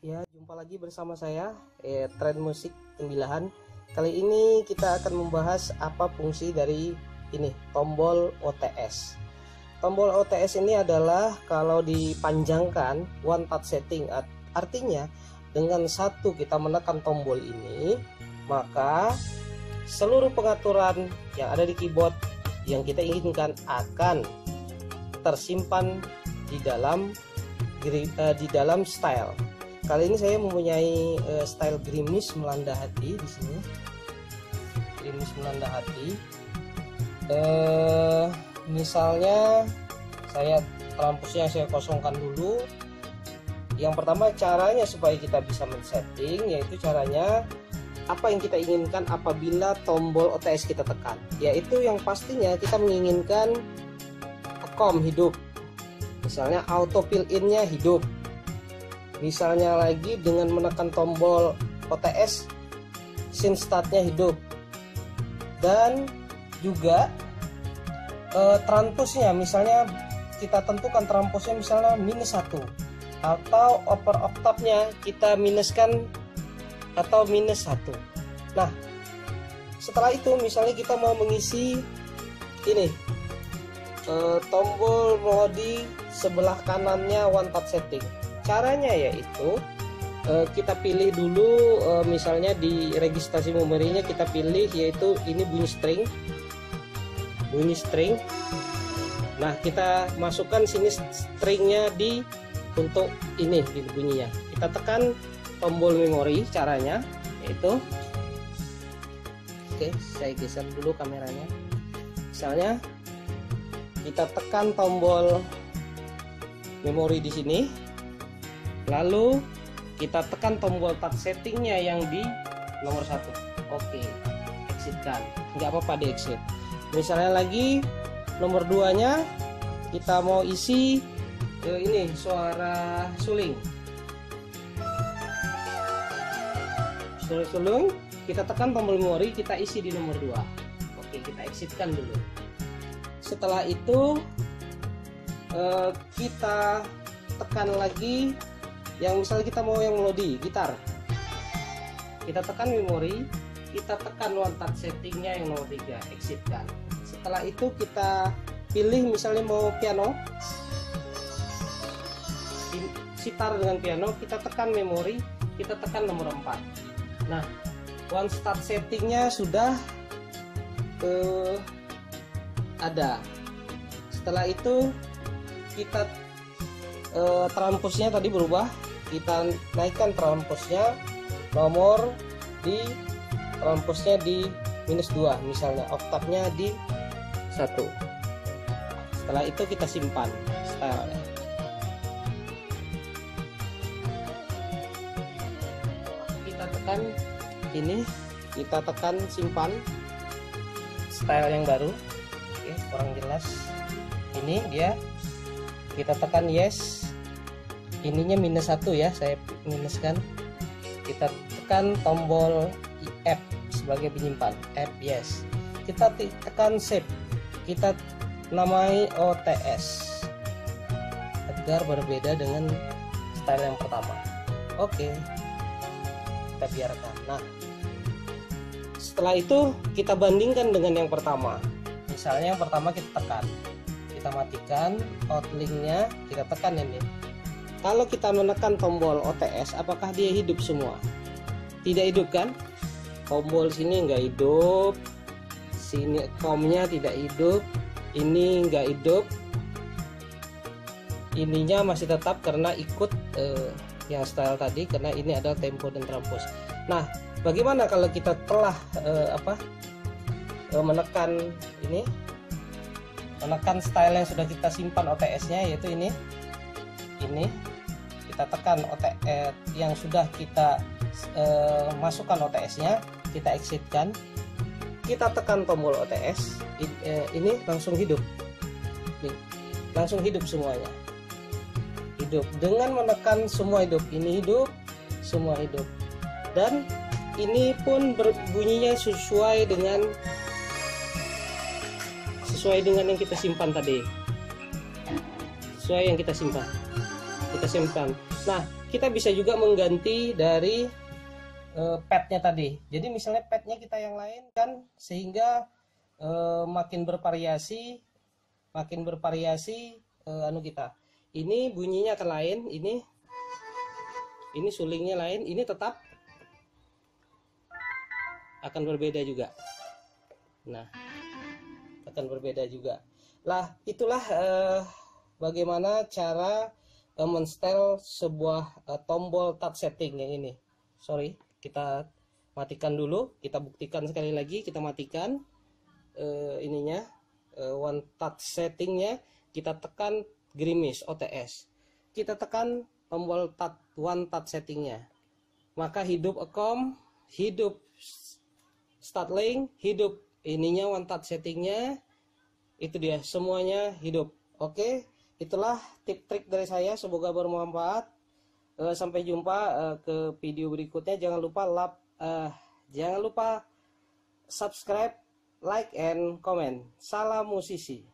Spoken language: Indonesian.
Ya, jumpa lagi bersama saya, eh, Tren Musik Tembilahan. Kali ini kita akan membahas apa fungsi dari ini, tombol OTS. Tombol OTS ini adalah kalau dipanjangkan one touch setting, artinya dengan satu kita menekan tombol ini, maka seluruh pengaturan yang ada di keyboard yang kita inginkan akan tersimpan di dalam eh, di dalam style Kali ini saya mempunyai uh, style grimis melanda hati di sini. Grimis melanda hati. Uh, misalnya saya trampusnya saya kosongkan dulu. Yang pertama caranya supaya kita bisa men-setting yaitu caranya apa yang kita inginkan apabila tombol OTS kita tekan yaitu yang pastinya kita menginginkan kom hidup misalnya auto fill in nya hidup misalnya lagi dengan menekan tombol OTS scene startnya hidup. Dan juga eh, trampusnya misalnya kita tentukan trampusnya misalnya minus satu. Atau upper octave-nya kita minuskan atau minus satu. Nah setelah itu misalnya kita mau mengisi ini eh, tombol modi sebelah kanannya one touch setting caranya yaitu uh, kita pilih dulu uh, misalnya di registrasi memorinya kita pilih yaitu ini bunyi string. Bunyi string. Nah kita masukkan sini stringnya di untuk ini di bunyinya. Kita tekan tombol memori caranya yaitu. Oke saya geser dulu kameranya. Misalnya kita tekan tombol memori di sini lalu kita tekan tombol touch settingnya yang di nomor satu. Oke exitkan. Nggak apa-apa di exit. Misalnya lagi nomor 2 nya kita mau isi ke ini suara suling. Suara suling kita tekan tombol memori kita isi di nomor 2 oke kita exitkan dulu. Setelah itu eh, kita tekan lagi yang misalnya kita mau yang melodi gitar. Kita tekan memori kita tekan one touch settingnya yang nomor 3 exit kan. Setelah itu kita pilih misalnya mau piano. Sitar dengan piano kita tekan memori kita tekan nomor 4 nah one start settingnya sudah uh, ada. Setelah itu kita uh, trampusnya tadi berubah kita naikkan terampusnya nomor di terampusnya di minus 2 misalnya oktavnya di satu. Setelah itu kita simpan style kita tekan ini kita tekan simpan style yang baru. Oke kurang jelas. Ini dia. Kita tekan yes ininya minus satu ya saya minuskan. Kita tekan tombol F sebagai penyimpan. F yes. Kita tekan save. Kita namai OTS agar berbeda dengan style yang pertama. Oke. Kita biarkan. Nah setelah itu kita bandingkan dengan yang pertama. Misalnya yang pertama kita tekan. Kita matikan outlinknya kita tekan ini kalau kita menekan tombol OTS apakah dia hidup semua? Tidak hidup kan? Tombol sini nggak hidup. Sini komnya tidak hidup. Ini nggak hidup. Ininya masih tetap karena ikut eh, yang style tadi karena ini adalah tempo dan trampus nah bagaimana kalau kita telah eh, apa eh, menekan ini? Menekan style yang sudah kita simpan OTS nya yaitu ini. Ini kita tekan OTS yang sudah kita eh, masukkan OTS-nya kita exitkan. Kita tekan tombol OTS eh, ini langsung hidup. Langsung hidup semuanya. Hidup. Dengan menekan semua hidup ini hidup semua hidup. Dan ini pun berbunyinya sesuai dengan sesuai dengan yang kita simpan tadi. Sesuai yang kita simpan kita simpan. Nah kita bisa juga mengganti dari uh, padnya tadi. Jadi misalnya padnya kita yang lain kan sehingga uh, makin bervariasi makin bervariasi uh, anu kita. Ini bunyinya akan lain ini ini sulingnya lain ini tetap akan berbeda juga. Nah akan berbeda juga. Lah itulah uh, bagaimana cara uh, menstel sebuah uh, tombol touch setting yang ini. Sorry kita matikan dulu kita buktikan sekali lagi kita matikan uh, ininya uh, one touch settingnya kita tekan grimace OTS kita tekan tombol touch one touch settingnya. Maka hidup akom hidup start link hidup ininya one touch settingnya itu dia semuanya hidup. Oke itulah tip trik dari saya. Semoga bermanfaat. Uh, sampai jumpa uh, ke video berikutnya. Jangan lupa lap uh, jangan lupa subscribe like and comment. Salam musisi